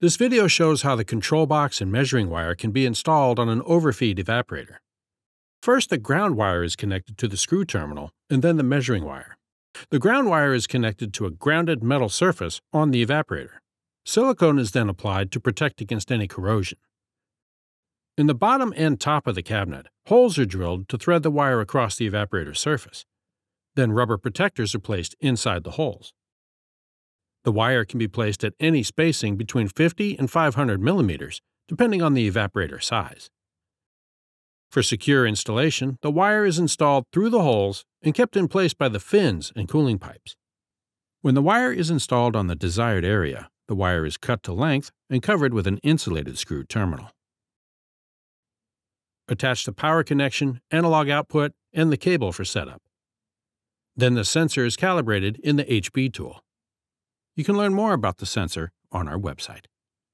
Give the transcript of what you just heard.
This video shows how the control box and measuring wire can be installed on an overfeed evaporator. First, the ground wire is connected to the screw terminal, and then the measuring wire. The ground wire is connected to a grounded metal surface on the evaporator. Silicone is then applied to protect against any corrosion. In the bottom and top of the cabinet, holes are drilled to thread the wire across the evaporator surface. Then rubber protectors are placed inside the holes. The wire can be placed at any spacing between 50 and 500 millimeters, depending on the evaporator size. For secure installation, the wire is installed through the holes and kept in place by the fins and cooling pipes. When the wire is installed on the desired area, the wire is cut to length and covered with an insulated screw terminal. Attach the power connection, analog output, and the cable for setup. Then the sensor is calibrated in the HB tool. You can learn more about the sensor on our website.